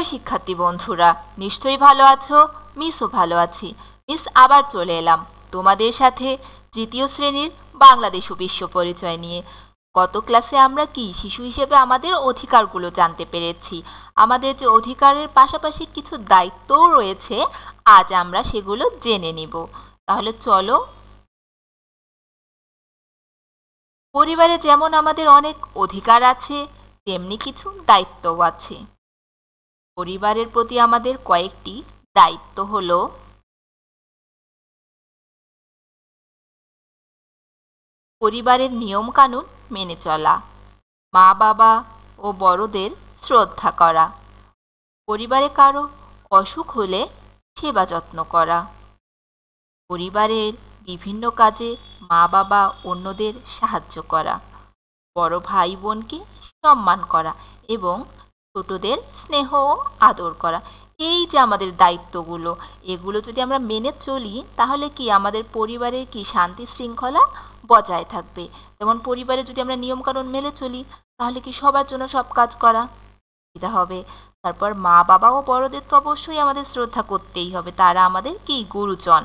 প্রিয় শিক্ষার্থী বন্ধুরা, নিশ্চয়ই ভালো আছো? মিসও ভালো আছি। মিস, আবার চলে এলাম তোমাদের সাথে তৃতীয় শ্রেণির বাংলাদেশ ও বিশ্ব পরিচয় নিয়ে। গত ক্লাসে আমরা কি শিশু হিসেবে আমাদের অধিকারগুলো জানতে পেরেছি, আমাদের যে অধিকারের পাশাপাশি কিছু দায়িত্বও রয়েছে, আজ আমরা সেগুলো জেনে নিব। তাহলে চলো। পরিবারে যেমন আমাদের অনেক অধিকার আছে, তেমনি কিছু দায়িত্বও আছে। পরিবারের প্রতি আমাদের কয়েকটি দায়িত্ব হলো পরিবারের নিয়মকানুন মেনে চলা, মা বাবা ও বড়দের শ্রদ্ধা করা, পরিবারে কারও অসুখ হলে সেবা যত্ন করা। পরিবারের বিভিন্ন কাজে মা বাবা অন্যদের সাহায্য করা, বড় ভাই বোনকে সম্মান করা এবং ছোটদের স্নেহ আদর করা। এই যে আমাদের দায়িত্বগুলো, এগুলো যদি আমরা মেনে চলি, তাহলে কি আমাদের পরিবারের কি শান্তি শৃঙ্খলা বজায় থাকবে? যেমন পরিবারে যদি আমরা নিয়মকানুন মেনে চলি, তাহলে কি সবার জন্য সব কাজ করা সুবিধা হবে? তারপর মা, বাবা ও বড়দের তো অবশ্যই আমাদের শ্রদ্ধা করতেই হবে, তারা আমাদের কি গুরুজন?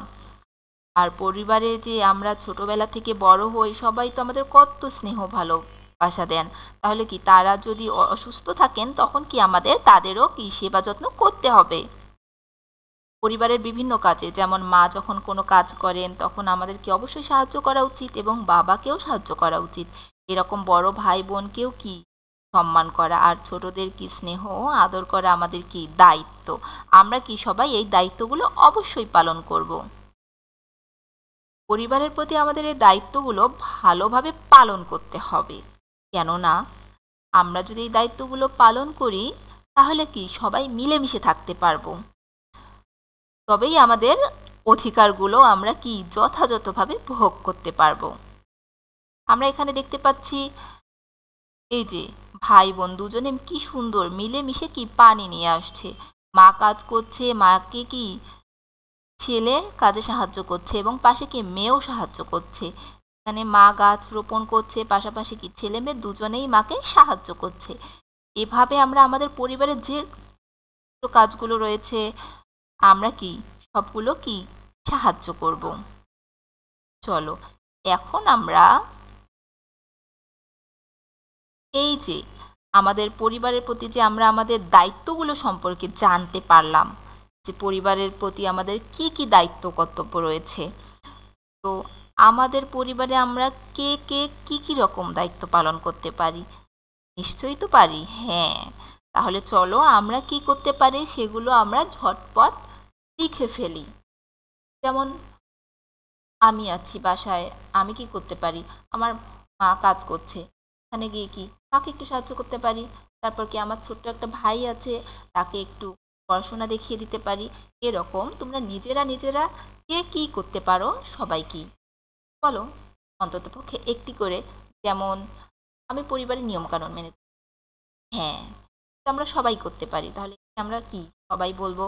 আর পরিবারে যে আমরা ছোটবেলা থেকে বড় হই, সবাই তো আমাদের কত স্নেহ ভালোবাসা দেন। তাহলে কি তারা যদি অসুস্থ থাকেন, তখন কি আমাদের তাদেরও কি সেবা যত্ন করতে হবে? পরিবারের বিভিন্ন কাজে, যেমন মা যখন কোনো কাজ করেন, তখন আমাদের কি অবশ্যই সাহায্য করা উচিত এবং বাবাকেও সাহায্য করা উচিত। এরকম বড় ভাই বোনকেও কি সম্মান করা আর ছোটদের কি স্নেহ আদর করা আমাদের কি দায়িত্ব? আমরা কি সবাই এই দায়িত্বগুলো অবশ্যই পালন করব? পরিবারের প্রতি আমাদের এই দায়িত্বগুলো ভালোভাবে পালন করতে হবে। কেননা আমরা যদি এই দায়িত্বগুলো পালন করি, তাহলে কি সবাই মিলেমিশে থাকতে পারব? তবেই আমাদের অধিকারগুলো আমরা কি যথাযথভাবে ভোগ করতে পারব? আমরা এখানে দেখতে পাচ্ছি, এই যে ভাই বোন দুজনে কি সুন্দর মিলেমিশে কি পানি নিয়ে আসছে। মা কাজ করছে, মাকে কি ছেলে কাজে সাহায্য করছে এবং পাশে কি মেয়েও সাহায্য করছে। এখানে মা গাছ রোপণ করছে, পাশাপাশি কি ছেলে মেয়ে দুজনেই মাকে সাহায্য করছে। এভাবে আমরা আমাদের পরিবারের যে কাজগুলো রয়েছে, আমরা কি সবগুলো কি সাহায্য করব? চলো, এখন আমরা এই যে আমাদের পরিবারের প্রতি যে আমরা আমাদের দায়িত্বগুলো সম্পর্কে জানতে পারলাম, যে পরিবারের প্রতি আমাদের কি কি দায়িত্ব কর্তব্য রয়েছে। তো আমাদের পরিবারে আমরা কে কে, কি কি রকম দায়িত্ব পালন করতে পারি? নিশ্চয়ই তো পারি হ্যাঁ। তাহলে চলো আমরা কি করতে পারি সেগুলো আমরা ঝটপট লিখে ফেলি। যেমন, আমি আছি বাসায়, আমি কি করতে পারি? আমার মা কাজ করছে এখানে গিয়ে কি তাকে একটু সাহায্য করতে পারি? তারপর কি আমার ছোট্ট একটা ভাই আছে, তাকে একটু পড়াশোনা দেখিয়ে দিতে পারি? এরকম তোমরা নিজেরা নিজেরা কে, কি করতে পারো সবাই কি বলো, অন্তত পক্ষে একটি করে যেমন আমি পরিবারের নিয়মকানুন মেনে হ্যাঁ আমরা সবাই করতে পারি। তাহলে আমরা কি? সবাই বলব,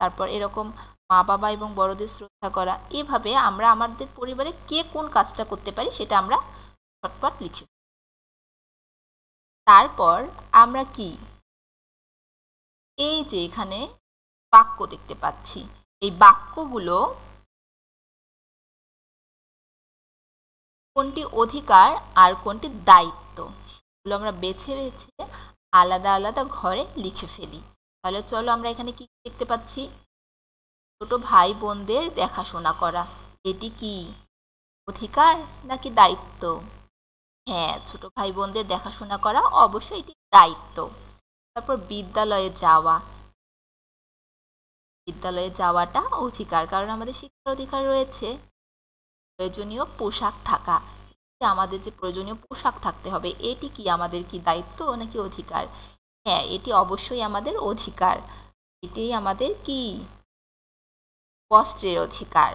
তারপর এরকম মা বাবা এবং বড়দের শ্রদ্ধা করা, এভাবে আমরা আমাদের পরিবারে কে কোন কাজটা করতে পারি সেটা আমরা ছটপট লিখে তারপর আমরা কি? এই যে এখানে বাক্য দেখতে পাচ্ছি, এই বাক্যগুলো কোনটি অধিকার আর কোনটি দায়িত্ব সেগুলো আমরা বেছে বেছে আলাদা আলাদা ঘরে লিখে ফেলি। তাহলে চলো আমরা এখানে কি দেখতে পাচ্ছি? ছোট ভাই বোনদের দেখাশোনা করা। এটি কি অধিকার নাকি দায়িত্ব? হ্যাঁ ছোট ভাই বোনদের দেখাশোনা করা অবশ্যই এটি দায়িত্ব। তারপর বিদ্যালয়ে যাওয়া। বিদ্যালয়ে যাওয়াটা অধিকার, কারণ আমাদের শিক্ষার অধিকার রয়েছে। প্রয়োজনীয় পোশাক থাকা। আমাদের যে প্রয়োজনীয় পোশাক থাকতে হবে, এটি কি আমাদের কি দায়িত্ব নাকি অধিকার? হ্যাঁ এটি অবশ্যই আমাদের অধিকার। এটাই আমাদের কি? বস্ত্রের অধিকার।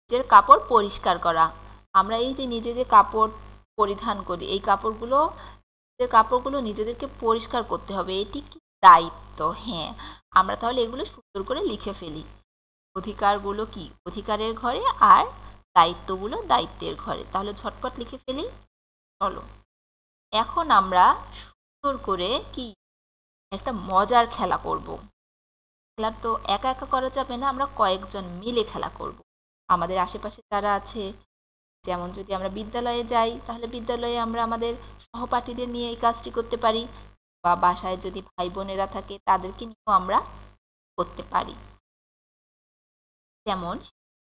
নিজের কাপড় পরিষ্কার করা। আমরা এই যে নিজে যে কাপড় পরিধান করি, এই কাপড়গুলো, নিজের কাপড়গুলো নিজেদেরকে পরিষ্কার করতে হবে। এটি কি দায়িত্ব? হ্যাঁ আমরা তাহলে এগুলো সুন্দর করে লিখে ফেলি। অধিকারগুলো কি? অধিকারের ঘরে আর দায়িত্বগুলো দায়িত্বের ঘরে। তাহলে ঝটপট লিখে ফেলি। চলো। এখন আমরা সুন্দর করে কি একটা মজার খেলা করব। খেলার তো একা একা করা যাবে না, আমরা কয়েকজন মিলে খেলা করব। আমাদের আশেপাশে যারা আছে, যেমন যদি আমরা বিদ্যালয়ে যাই, তাহলে বিদ্যালয়ে আমরা আমাদের সহপাঠীদের নিয়ে এই কাজটি করতে পারি বা বাসায় যদি ভাই বোনেরা থাকে, তাদেরকে নিয়েও আমরা করতে পারি। যেমন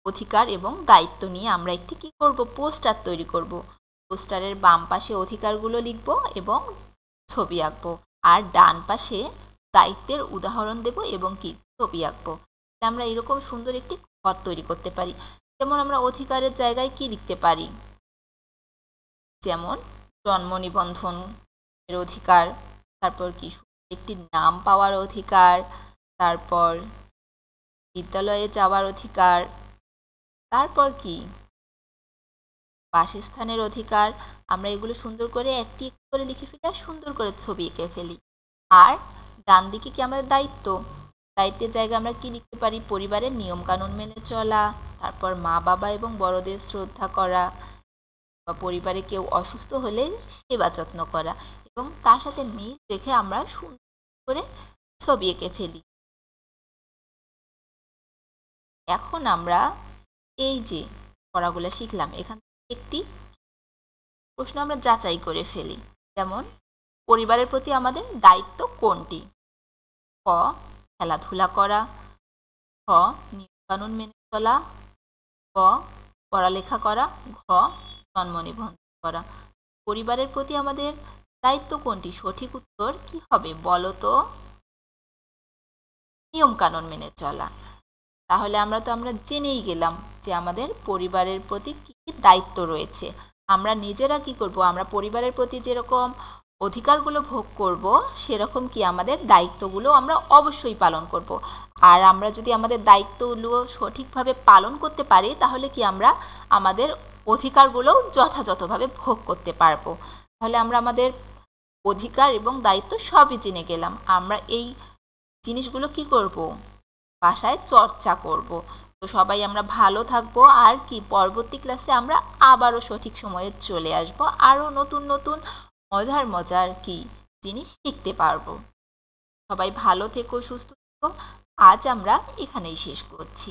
অধিকার এবং দায়িত্ব নিয়ে আমরা একটি কি করব? পোস্টার তৈরি করব। পোস্টারের বাম পাশে অধিকারগুলো লিখব এবং ছবি আঁকবো। আর ডান পাশে দায়িত্বের উদাহরণ দেব এবং কি? ছবি আঁকবো। আমরা এরকম সুন্দর একটি ঘর তৈরি করতে পারি। যেমন আমরা অধিকারের জায়গায় কি লিখতে পারি? যেমন জন্ম নিবন্ধন এর অধিকার, তারপর কি? একটি নাম পাওয়ার অধিকার, তারপর বিদ্যালয়ে যাওয়ার অধিকার তারপর কি? বাসস্থানের অধিকার। আমরা এগুলো সুন্দর করে একটি একটি করে লিখে ফেলি সুন্দর করে ছবি এঁকে ফেলি। আর ডান দিকে কি আমাদের দায়িত্ব? দায়িত্বের জায়গায় আমরা কি লিখতে পারি? পরিবারের নিয়মকানুন মেনে চলা, তারপর মা বাবা এবং বড়দের শ্রদ্ধা করা বা পরিবারে কেউ অসুস্থ হলে সেবা যত্ন করা এবং তার সাথে মিল রেখে আমরা সুন্দর করে ছবি এঁকে ফেলি। এখন আমরা এই যে পড়াগুলো শিখলাম, এখান থেকে একটি প্রশ্ন আমরা যাচাই করে ফেলি। যেমন, পরিবারের প্রতি আমাদের দায়িত্ব কোনটি? ক, খেলাধুলা করা, খ নিয়মকানুন মেনে চলা ক পড়ালেখা করা, ঘ, জন্ম নিবন্ধন করা। পরিবারের প্রতি আমাদের দায়িত্ব কোনটি? সঠিক উত্তর কি হবে বলো তো? নিয়মকানুন মেনে চলা। তাহলে আমরা তো আমরা জেনেই গেলাম যে আমাদের পরিবারের প্রতি কী দায়িত্ব রয়েছে। আমরা নিজেরা কি করব? আমরা পরিবারের প্রতি যেরকম অধিকারগুলো ভোগ করব, সেরকম কি আমাদের দায়িত্বগুলো আমরা অবশ্যই পালন করব। আর আমরা যদি আমাদের দায়িত্বগুলো সঠিকভাবে পালন করতে পারি, তাহলে কি আমরা আমাদের অধিকারগুলো যথাযথভাবে ভোগ করতে পারব। তাহলে আমরা আমাদের অধিকার এবং দায়িত্ব সবই জেনে গেলাম। আমরা এই জিনিসগুলো কি করব? বাসায় চর্চা করব। তো সবাই আমরা ভালো থাকব আর কি, পরবর্তী ক্লাসে আমরা আবারও সঠিক সময়ে চলে আসব। আরও নতুন নতুন মজার মজার কি জিনিস শিখতে পারব। সবাই ভালো থেকো, সুস্থ থেকো। আজ আমরা এখানেই শেষ করছি।